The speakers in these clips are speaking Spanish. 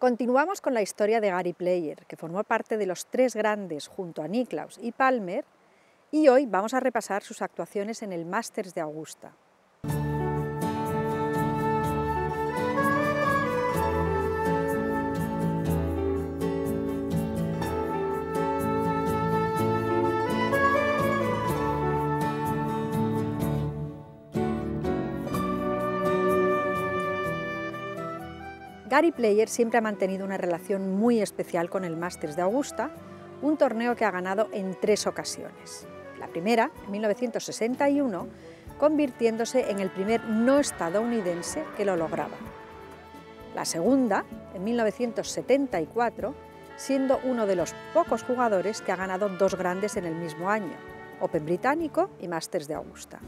Continuamos con la historia de Gary Player, que formó parte de los tres grandes junto a Niklaus y Palmer, y hoy vamos a repasar sus actuaciones en el Masters de Augusta. Gary Player siempre ha mantenido una relación muy especial con el Masters de Augusta, un torneo que ha ganado en tres ocasiones. La primera, en 1961, convirtiéndose en el primer no estadounidense que lo lograba. La segunda, en 1974, siendo uno de los pocos jugadores que ha ganado dos grandes en el mismo año, Open Británico y Masters de Augusta.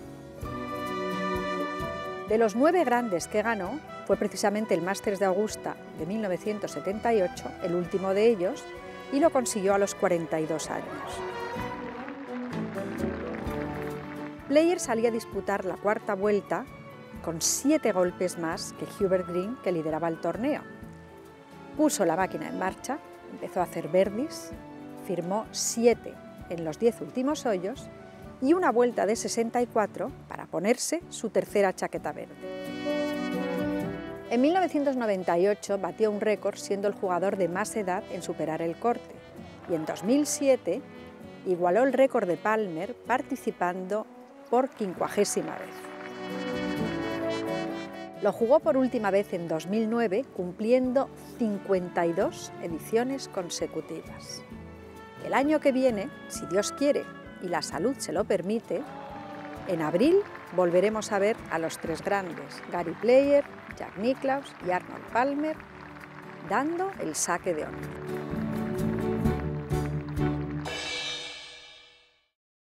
De los nueve grandes que ganó, fue precisamente el Masters de Augusta de 1978, el último de ellos, y lo consiguió a los 42 años. Player salía a disputar la cuarta vuelta con siete golpes más que Hubert Green, que lideraba el torneo. Puso la máquina en marcha, empezó a hacer verdis, firmó siete en los diez últimos hoyos y una vuelta de 64 para ponerse su tercera chaqueta verde. En 1998 batió un récord siendo el jugador de más edad en superar el corte y en 2007 igualó el récord de Palmer participando por quincuagésima vez. Lo jugó por última vez en 2009 cumpliendo 52 ediciones consecutivas. El año que viene, si Dios quiere y la salud se lo permite, en abril volveremos a ver a los tres grandes, Gary Player, Jack Nicklaus y Arnold Palmer, dando el saque de honor.